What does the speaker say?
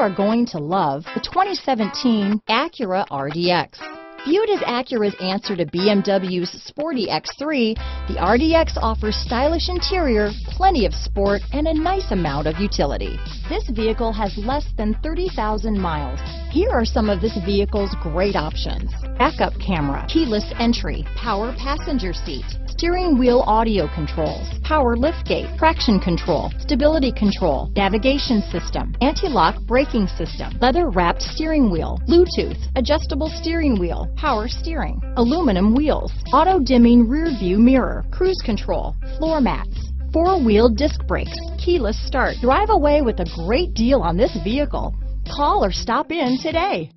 are going to love the 2017 Acura RDX. Viewed as Acura's answer to BMW's sporty X3, the RDX offers stylish interior, plenty of sport, and a nice amount of utility. This vehicle has less than 30,000 miles. Here are some of this vehicle's great options. Backup camera, keyless entry, power passenger seat, steering wheel audio controls, power liftgate, traction control, stability control, navigation system, anti-lock braking system, leather wrapped steering wheel, Bluetooth, adjustable steering wheel, power steering, aluminum wheels, auto dimming rear view mirror, cruise control, floor mats, four-wheel disc brakes, keyless start. Drive away with a great deal on this vehicle. Call or stop in today.